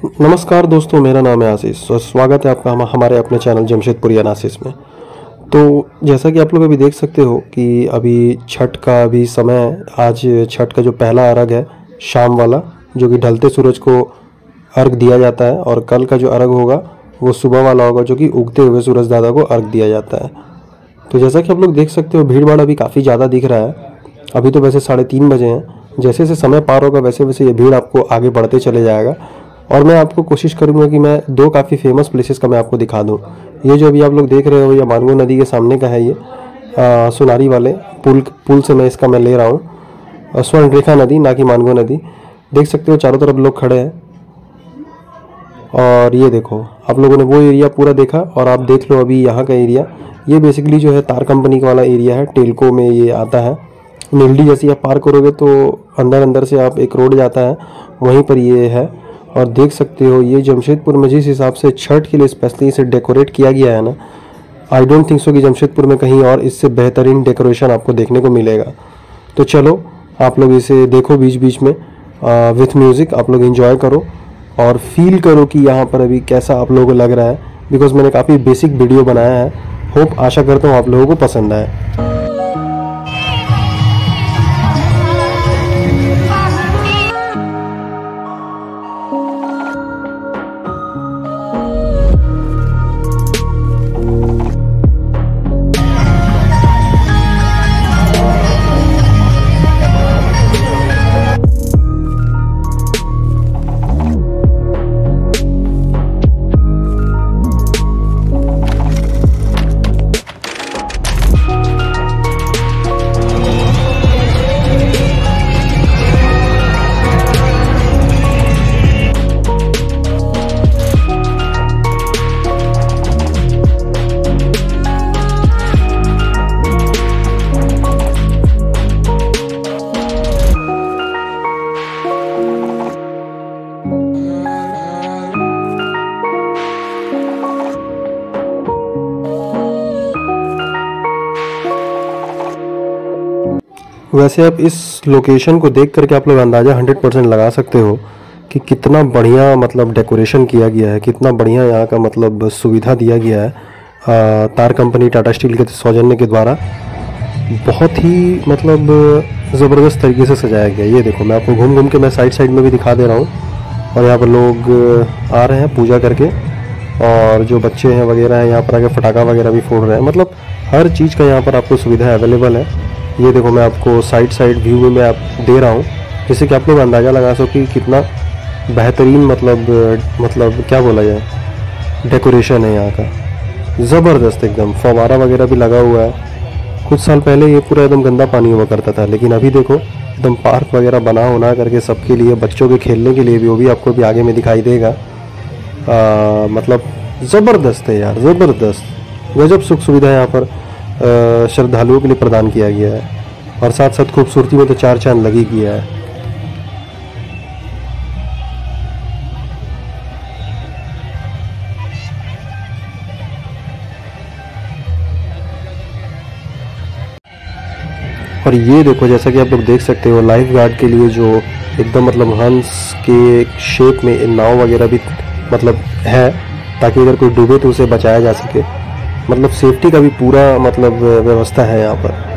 नमस्कार दोस्तों, मेरा नाम है आशीष और स्वागत है आपका हम हमारे अपने चैनल जमशेदपुरी आशीष में। तो जैसा कि आप लोग अभी देख सकते हो कि अभी छठ का अभी समय आज छठ का जो पहला अर्घ है, शाम वाला, जो कि ढलते सूरज को अर्घ दिया जाता है और कल का जो अर्घ होगा, वो सुबह वाला होगा, जो कि उगते हुए सूरज दादा को अर्घ दिया जाता है। तो जैसा कि आप लोग देख सकते हो, भीड़ भाड़ अभी काफ़ी ज़्यादा दिख रहा है। अभी तो वैसे साढ़े तीन बजे हैं। जैसे जैसे समय पार होगा वैसे वैसे ये भीड़ आपको आगे बढ़ते चले जाएगा। और मैं आपको कोशिश करूँगा कि मैं दो काफ़ी फ़ेमस प्लेसेस का मैं आपको दिखा दूँ। ये जो अभी आप लोग देख रहे हो ये मानगो नदी के सामने का है ये। आ, सुनारी वाले पुल पुल से मैं इसका मैं ले रहा हूँ। स्वर्णरेखा नदी ना कि मानगो नदी। देख सकते हो चारों तरफ़ लोग खड़े हैं। और ये देखो आप लोगों ने वो एरिया पूरा देखा और आप देख लो अभी यहाँ का एरिया ये बेसिकली जो है तार कंपनी वाला एरिया है टेलको में ये आता है। नीलडी जैसे आप पार करोगे तो अंदर अंदर से आप एक रोड जाता है वहीं पर ये है। और देख सकते हो, ये जमशेदपुर में जिस हिसाब से छठ के लिए स्पेशली इसे डेकोरेट किया गया है ना आई डोंट थिंक सो कि जमशेदपुर में कहीं और इससे बेहतरीन डेकोरेशन आपको देखने को मिलेगा। तो चलो, आप लोग इसे देखो बीच बीच में विथ म्यूज़िक आप लोग इन्जॉय करो और फील करो कि यहाँ पर अभी कैसा आप लोगों को लग रहा है बिकॉज़ मैंने काफ़ी बेसिक वीडियो बनाया है। होप आशा करता हूँ आप लोगों को पसंद आए। वैसे आप इस लोकेशन को देख करके आप लोग अंदाज़ा हंड्रेड परसेंट लगा सकते हो कि कितना बढ़िया मतलब डेकोरेशन किया गया है कितना बढ़िया यहाँ का मतलब सुविधा दिया गया है आ, तार कंपनी टाटा स्टील के सौजन्य के द्वारा। बहुत ही मतलब ज़बरदस्त तरीके से सजाया गया ये देखो मैं आपको घूम घूम के मैं साइड साइड में भी दिखा दे रहा हूँ। और यहाँ पर लोग आ रहे हैं पूजा करके। और जो बच्चे हैं वगैरह हैं यहाँ पर आके फटाखा वगैरह भी फोड़ रहे हैं। मतलब हर चीज़ का यहाँ पर आपको सुविधा अवेलेबल है। ये देखो मैं आपको साइड साइड व्यू में मैं आप दे रहा हूँ। जिससे कि आप लोग अंदाज़ा लगा सको कि कितना बेहतरीन मतलब मतलब क्या बोला जाए डेकोरेशन है यहाँ का। ज़बरदस्त एकदम। फवारा वगैरह भी लगा हुआ है। कुछ साल पहले ये पूरा एकदम गंदा पानी हुआ करता था लेकिन अभी देखो एकदम पार्क वगैरह बना होना करके सबके लिए बच्चों के खेलने के लिए भी वो भी आपको भी आगे में दिखाई देगा। आ, मतलब ज़बरदस्त है यार ज़बरदस्त। गजब सुख सुविधा है यहाँ पर। श्रद्धालुओं के लिए प्रदान किया गया है। और साथ साथ खूबसूरती में तो चार चाँद लगी गया है। और ये देखो, जैसा कि आप लोग देख सकते हो लाइफ गार्ड के लिए जो एकदम मतलब हंस के शेप में नाव वगैरह भी मतलब है, ताकि अगर कोई डूबे तो उसे बचाया जा सके। मतलब सेफ्टी का भी पूरा मतलब व्यवस्था है यहाँ पर।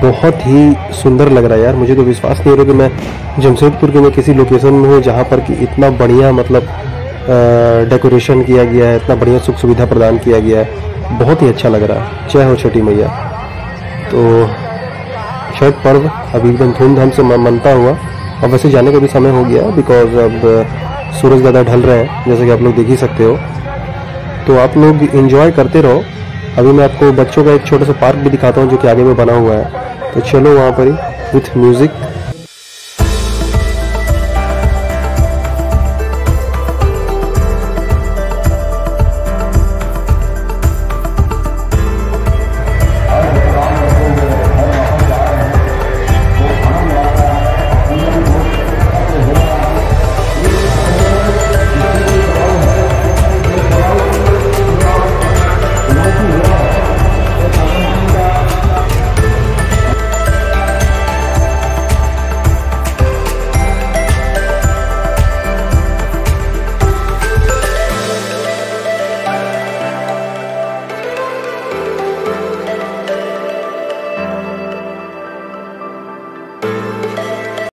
बहुत ही सुंदर लग रहा है यार, मुझे तो विश्वास नहीं हो रहा कि मैं जमशेदपुर के मैं किसी लोकेशन में हूँ जहाँ पर कि इतना बढ़िया मतलब डेकोरेशन किया गया है, इतना बढ़िया सुख सुविधा प्रदान किया गया है। बहुत ही अच्छा लग रहा है। जय हो छोटी मैया। तो छठ पर्व अभी एकदम धूमधाम से मनता हुआ। और वैसे जाने का भी समय हो गया बिकॉज़ अब सूरज ज़्यादा ढल रहे हैं, जैसे कि आप लोग देख ही सकते हो। तो आप लोग इन्जॉय करते रहो। अभी मैं आपको बच्चों का एक छोटा सा पार्क भी दिखाता हूँ जो कि आगे में बना हुआ है। तो चलो वहाँ पर ही विथ म्यूज़िक